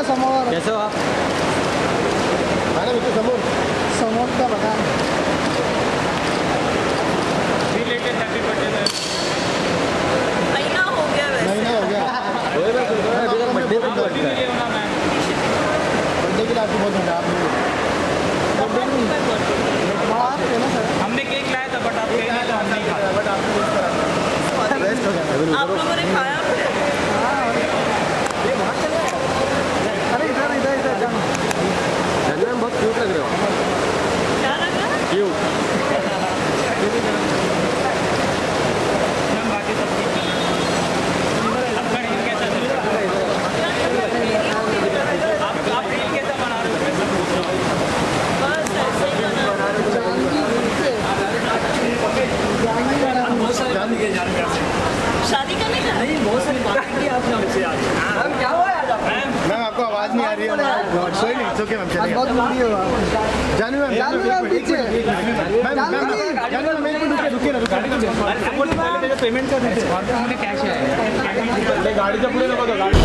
कैसे हो आप मॅडम इथे समोर समोरचा बघा महीना हो गया महीना हो गया बर्थडे बर्थडे के लिए आपको बहुत ना सर हमने केक लाया था बट आप बट आप लोगों ने खाया फिर अरे इधर इधर इधर जाना जानने में बहुत क्यूट लग रहे हो क्या लगा क्यूट हम बाकी सब ठीक है अब खड़े हैं, कैसा चल रहा है आप आप रील कैसा बना रहे हो मैं सब पूछ रहा हूँ बस ऐसे ही बना शादी करने का? मैम आपको? आवाज़ नहीं आ रही है। कोई नहीं इट्स ओके मैम आज चलिए। बहुत बुरी हुआ जानू मैम जानू मैम पीछे। मैम मैम जानू मैम एक मिनट रुके रुकिए ना रुकिए पेमेंट कर गाडीच्या पुढे नको तो गाडी